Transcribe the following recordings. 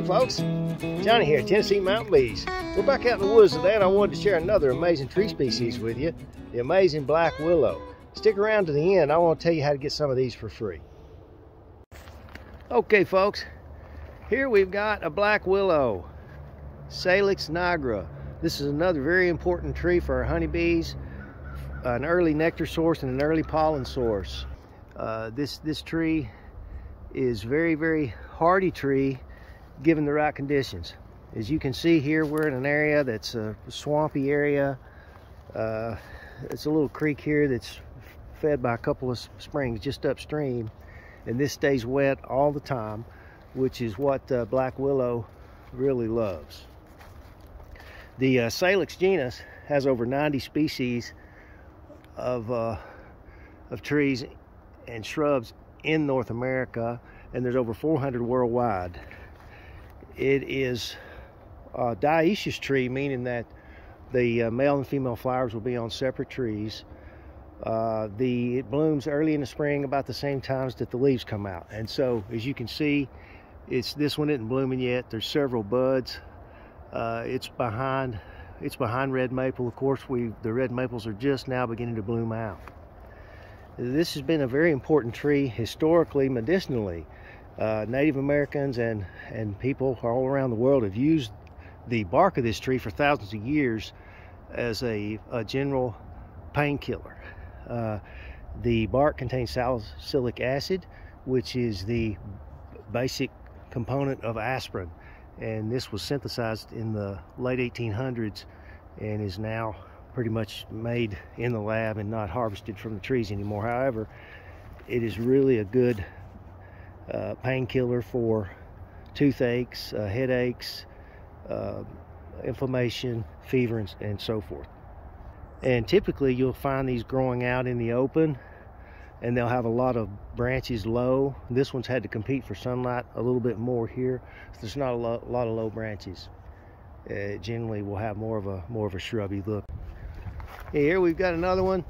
Hey folks, Johnny here, Tennessee Mountain Bees. We're back out in the woods today and I wanted to share another amazing tree species with you, the amazing black willow. Stick around to the end, I want to tell you how to get some of these for free. Okay folks, here we've got a black willow, Salix nigra. This is another very important tree for our honeybees, an early nectar source and an early pollen source. Uh, this, this tree is very, very hardy tree given the right conditions. As you can see here, we're in an area that's a swampy area. Uh, it's a little creek here that's fed by a couple of springs just upstream. And this stays wet all the time, which is what uh, black willow really loves. The uh, Salix genus has over 90 species of, uh, of trees and shrubs in North America, and there's over 400 worldwide. It is a dioecious tree, meaning that the uh, male and female flowers will be on separate trees. Uh, the it blooms early in the spring about the same times that the leaves come out and so as you can see it's this one isn't blooming yet there's several buds uh, it's behind it's behind red maple of course we the red maples are just now beginning to bloom out this has been a very important tree historically, medicinally. Uh, Native Americans and, and people all around the world have used the bark of this tree for thousands of years as a, a general painkiller. Uh, the bark contains salicylic acid, which is the basic component of aspirin. And this was synthesized in the late 1800s and is now pretty much made in the lab and not harvested from the trees anymore. However, it is really a good uh, painkiller for toothaches, uh, headaches, uh, inflammation, fever, and, and so forth. And typically you'll find these growing out in the open and they'll have a lot of branches low. This one's had to compete for sunlight a little bit more here. So there's not a lot, a lot of low branches. Uh, generally will have more of a more of a shrubby look. Here we've got another one.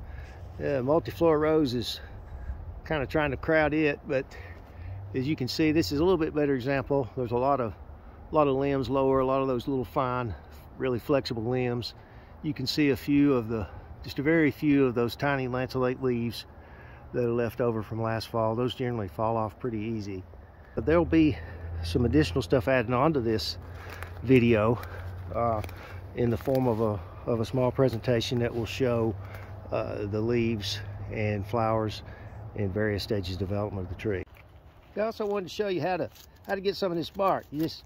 Uh, multiflora rose is kind of trying to crowd it, but as you can see, this is a little bit better example. There's a lot of a lot of limbs lower, a lot of those little fine, really flexible limbs. You can see a few of the, just a very few of those tiny lanceolate leaves that are left over from last fall. Those generally fall off pretty easy. But there'll be some additional stuff added onto this video uh, in the form of a of a small presentation that will show uh, the leaves and flowers in various stages of development of the tree. I also wanted to show you how to how to get some of this bark. You just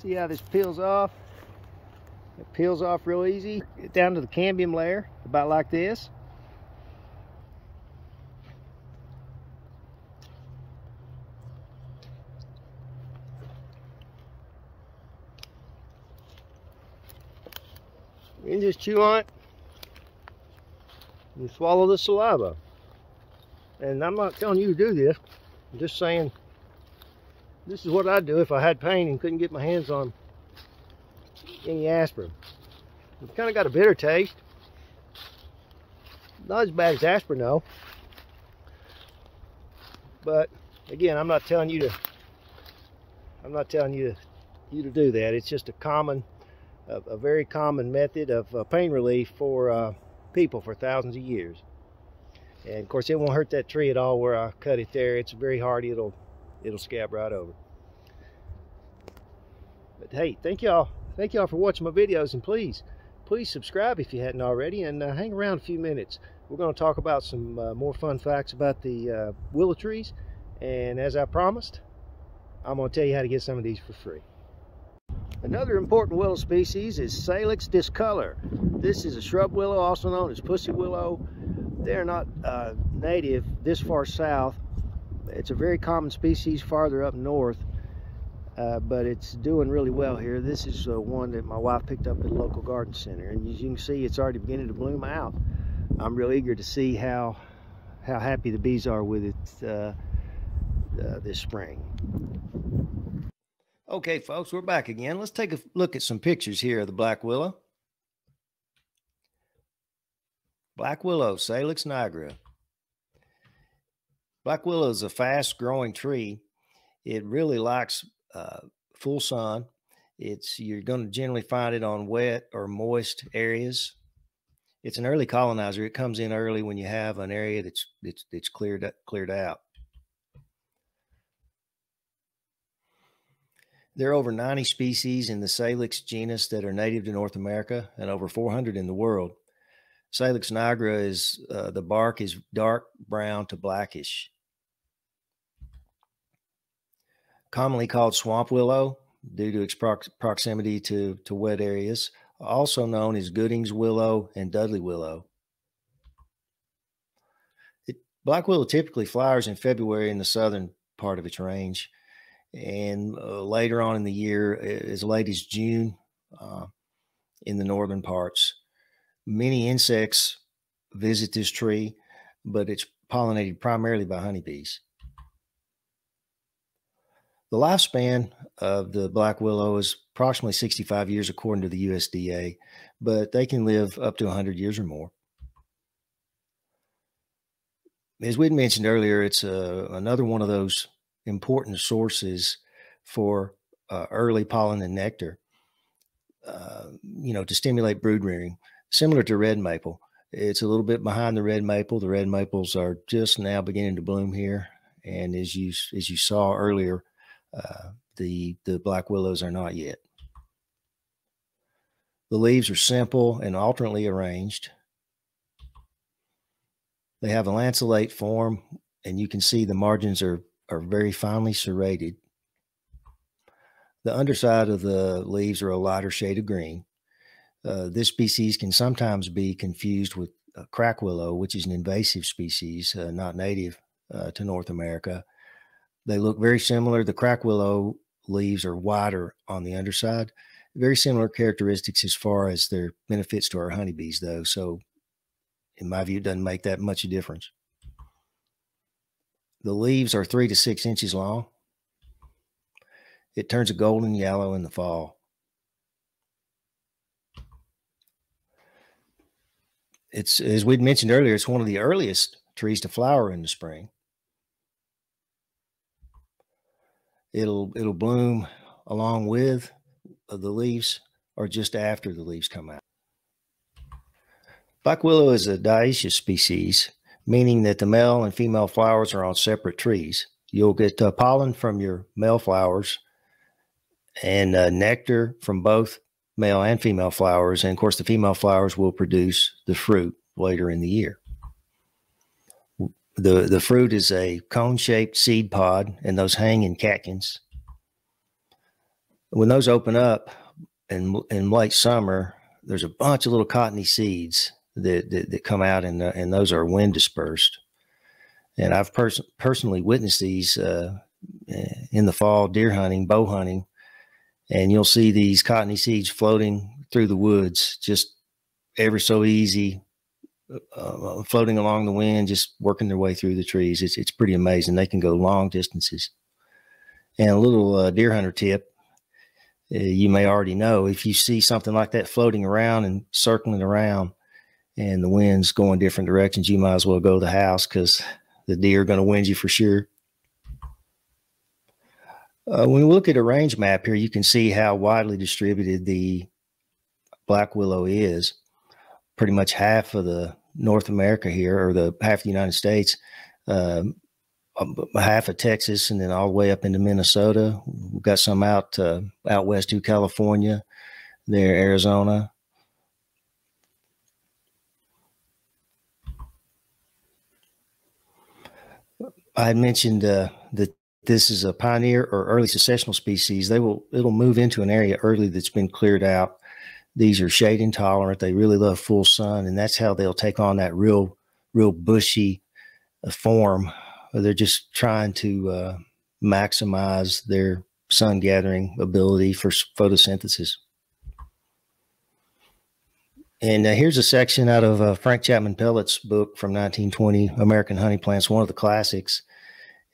see how this peels off. It peels off real easy. Get down to the cambium layer, about like this. You just chew on it and swallow the saliva. And I'm not telling you to do this. I'm just saying this is what I'd do if I had pain and couldn't get my hands on any aspirin. It's kind of got a bitter taste. Not as bad as aspirin though. But again, I'm not telling you to I'm not telling you to you to do that. It's just a common a, a very common method of uh, pain relief for uh, people for thousands of years. And of course, it won't hurt that tree at all where I cut it there. It's very hardy. It'll it'll scab right over. But hey, thank y'all. Thank y'all for watching my videos, and please, please subscribe if you hadn't already, and uh, hang around a few minutes. We're going to talk about some uh, more fun facts about the uh, willow trees, and as I promised, I'm going to tell you how to get some of these for free. Another important willow species is Salix discolor. This is a shrub willow, also known as pussy willow. They're not uh, native this far south. It's a very common species farther up north, uh, but it's doing really well here. This is uh, one that my wife picked up at a local garden center, and as you can see, it's already beginning to bloom out. I'm real eager to see how how happy the bees are with it uh, uh, this spring. Okay, folks, we're back again. Let's take a look at some pictures here of the black willow. Black willow, Salix nigra. Black willow is a fast growing tree. It really likes uh, full sun. It's you're going to generally find it on wet or moist areas. It's an early colonizer. It comes in early when you have an area that's that's, that's cleared cleared out. There are over 90 species in the Salix genus that are native to North America and over 400 in the world. Salix nigra is uh, the bark is dark brown to blackish. Commonly called swamp willow due to its prox proximity to, to wet areas, also known as Goodding's willow and Dudley willow. It, black willow typically flowers in February in the southern part of its range and uh, later on in the year, as late as June, uh, in the northern parts. Many insects visit this tree, but it's pollinated primarily by honeybees. The lifespan of the black willow is approximately 65 years, according to the USDA, but they can live up to 100 years or more. As we mentioned earlier, it's uh, another one of those important sources for uh, early pollen and nectar, uh, you know, to stimulate brood rearing, similar to red maple. It's a little bit behind the red maple. The red maples are just now beginning to bloom here, and as you as you saw earlier, uh, the the black willows are not yet. The leaves are simple and alternately arranged. They have a lanceolate form, and you can see the margins are are very finely serrated. The underside of the leaves are a lighter shade of green. Uh, this species can sometimes be confused with crack willow, which is an invasive species, uh, not native uh, to North America. They look very similar. The crack willow leaves are wider on the underside. Very similar characteristics as far as their benefits to our honeybees, though. So, in my view, it doesn't make that much a difference. The leaves are three to six inches long. It turns a golden yellow in the fall. It's, as we'd mentioned earlier, it's one of the earliest trees to flower in the spring. It'll it'll bloom along with uh, the leaves or just after the leaves come out. Black willow is a dioecious species meaning that the male and female flowers are on separate trees. You'll get uh, pollen from your male flowers and uh, nectar from both male and female flowers. And of course, the female flowers will produce the fruit later in the year. The, the fruit is a cone shaped seed pod, and those hang in catkins. When those open up in, in late summer, there's a bunch of little cottony seeds that, that, that come out and, uh, and those are wind dispersed. And I've pers- personally witnessed these uh, in the fall deer hunting, bow hunting, and you'll see these cottony seeds floating through the woods, just ever so easy, uh, uh, floating along the wind, just working their way through the trees. It's, it's pretty amazing. They can go long distances. And a little uh, deer hunter tip uh, you may already know if you see something like that floating around and circling around, and the wind's going different directions, you might as well go to the house because the deer are going to wind you for sure. Uh, when we look at a range map here, you can see how widely distributed the black willow is. Pretty much half of the North America here, or the half of the United States, um half of Texas, and then all the way up into Minnesota. We've got some out uh, out west to California, there Arizona, I mentioned uh, that this is a pioneer or early successional species. They will it'll move into an area early that's been cleared out. These are shade intolerant. They really love full sun, and that's how they'll take on that real, real bushy uh, form. They're just trying to uh, maximize their sun gathering ability for photosynthesis. And uh, here's a section out of uh, Frank Chapman Pellett's book from 1920, American Honey Plants, one of the classics.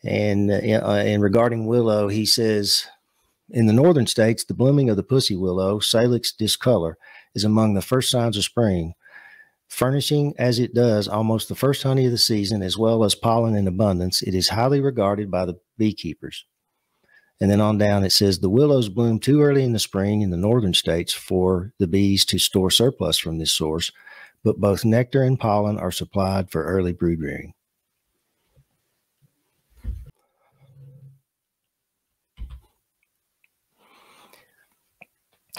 And uh, in regarding willow, he says, in the northern states, the blooming of the pussy willow, Salix discolor, is among the first signs of spring. Furnishing as it does almost the first honey of the season, as well as pollen in abundance, it is highly regarded by the beekeepers. And then on down, it says the willows bloom too early in the spring in the northern states for the bees to store surplus from this source, but both nectar and pollen are supplied for early brood rearing.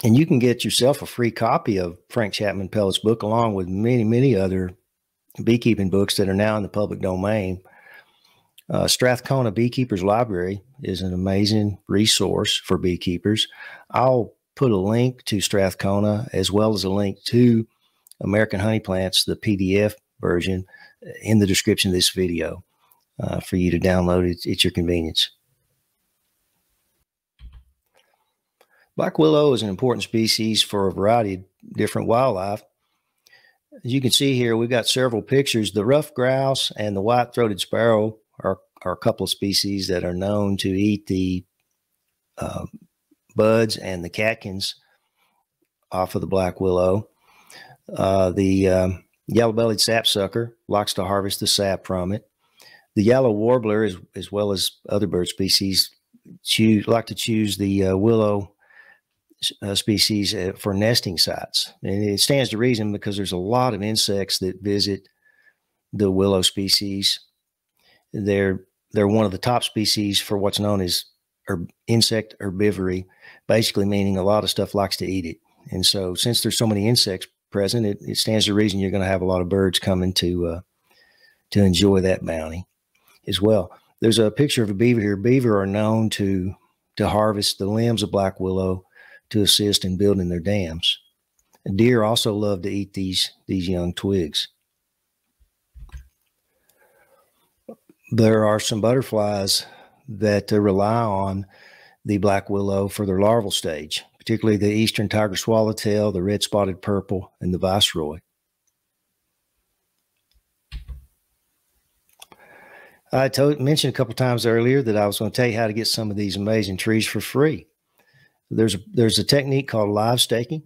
And you can get yourself a free copy of Frank Chapman Pellett's book, along with many, many other beekeeping books that are now in the public domain. Uh, Strathcona Beekeepers Library is an amazing resource for beekeepers. I'll put a link to Strathcona as well as a link to American Honey Plants, the PDF version, in the description of this video uh, for you to download it at your convenience. Black willow is an important species for a variety of different wildlife. As you can see here, we've got several pictures. The ruffed grouse and the white-throated sparrow are, are a couple of species that are known to eat the uh, buds and the catkins off of the black willow. Uh, the um, yellow-bellied sapsucker likes to harvest the sap from it. The yellow warbler, as, well as other bird species, choose, like to choose the uh, willow uh, species uh, for nesting sites. And it stands to reason because there's a lot of insects that visit the willow species. They're they're one of the top species for what's known as herb, insect herbivory, basically meaning a lot of stuff likes to eat it. And so, since there's so many insects present, it, it stands to reason you're going to have a lot of birds coming to uh, to enjoy that bounty as well. There's a picture of a beaver here. Beaver are known to to harvest the limbs of black willow to assist in building their dams. Deer also love to eat these, these young twigs. There are some butterflies that uh, rely on the black willow for their larval stage, particularly the eastern tiger swallowtail, the red spotted purple, and the viceroy. I told, mentioned a couple times earlier that I was going to tell you how to get some of these amazing trees for free. There's a, there's a technique called live staking.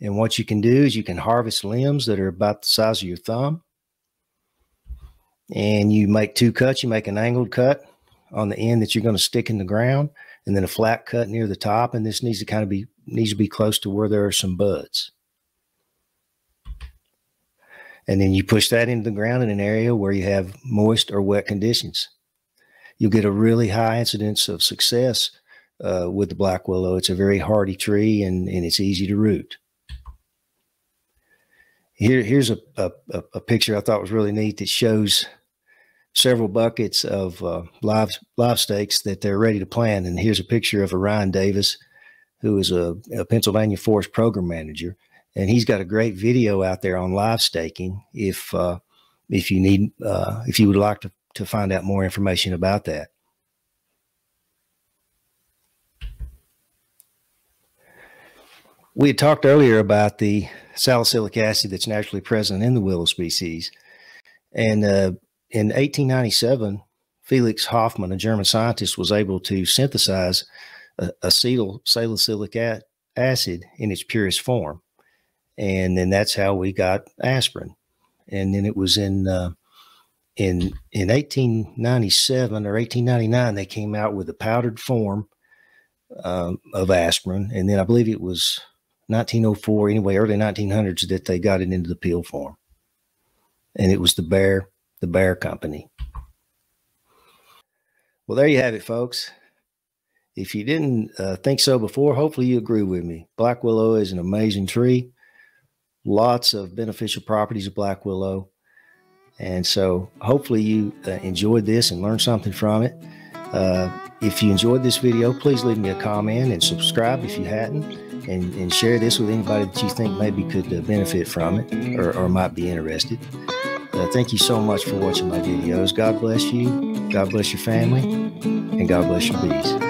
And what you can do is you can harvest limbs that are about the size of your thumb. And you make two cuts. You make an angled cut on the end that you're going to stick in the ground and then a flat cut near the top. And this needs to kind of be, needs to be close to where there are some buds. And then you push that into the ground in an area where you have moist or wet conditions. You'll get a really high incidence of success uh, with the black willow. It's a very hardy tree and, and it's easy to root. Here, here's a, a, a picture I thought was really neat that shows several buckets of uh, live live stakes that they're ready to plant. And here's a picture of a Ryan Davis, who is a, a, Pennsylvania Forest Program Manager, and he's got a great video out there on live staking. If uh, if you need uh, if you would like to to find out more information about that. We had talked earlier about the salicylic acid that's naturally present in the willow species. And uh, in 1897, Felix Hoffmann, a German scientist, was able to synthesize acetyl salicylic acid in its purest form. And then that's how we got aspirin. And then it was in uh, in in 1897 or 1899 they came out with a powdered form um, of aspirin, and then I believe it was 1904, anyway, early 1900s, that they got it into the pill form. And it was the Bayer, the Bayer Company. Well, there you have it, folks. If you didn't uh, think so before, hopefully you agree with me. Black willow is an amazing tree. Lots of beneficial properties of black willow. And so hopefully you uh, enjoyed this and learned something from it. Uh, if you enjoyed this video, please leave me a comment and subscribe if you hadn't, and, and share this with anybody that you think maybe could uh, benefit from it or, or might be interested. Uh, thank you so much for watching my videos. God bless you, God bless your family, and God bless your bees.